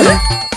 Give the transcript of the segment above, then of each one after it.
Apple.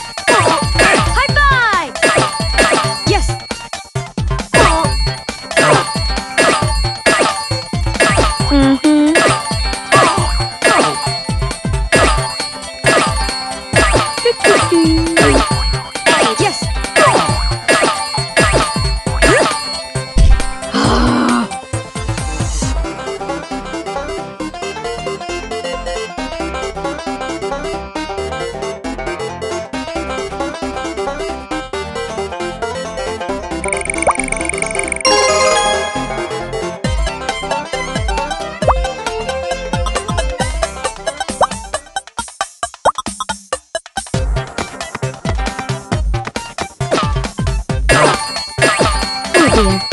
Dear.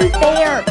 Unfair.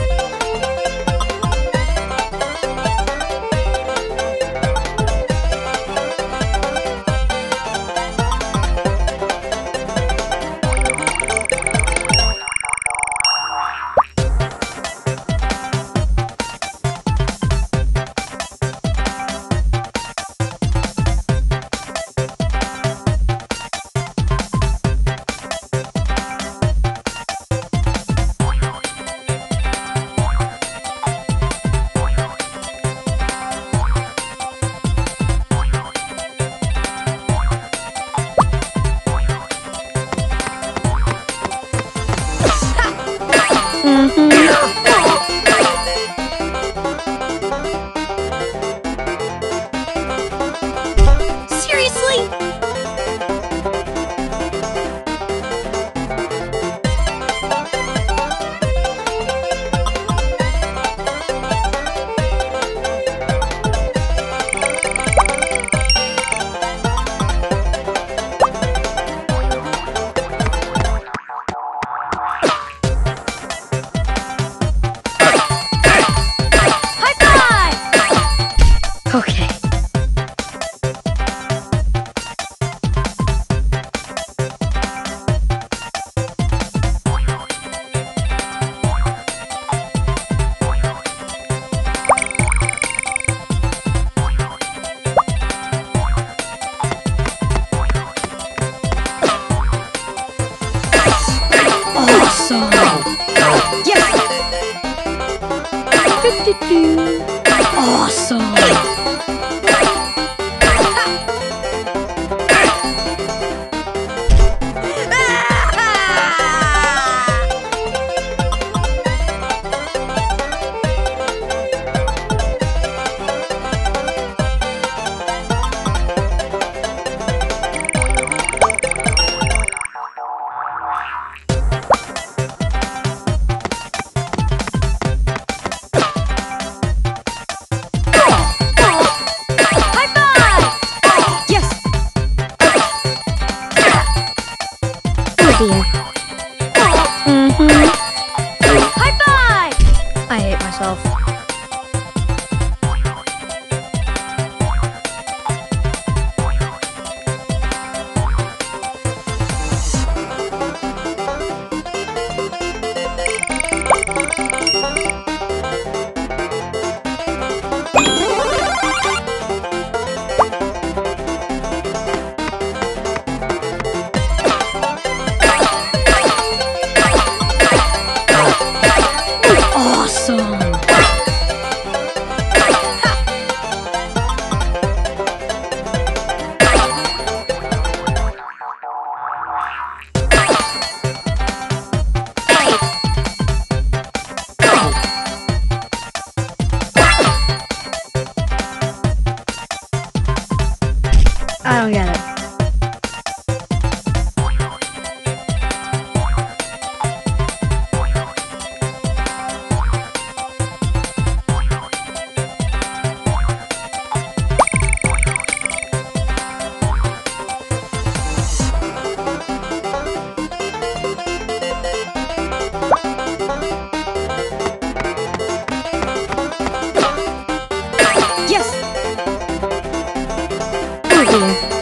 Awesome. Yes! Do-do-do. Awesome. Awesome. Oh, I don't Oh dear.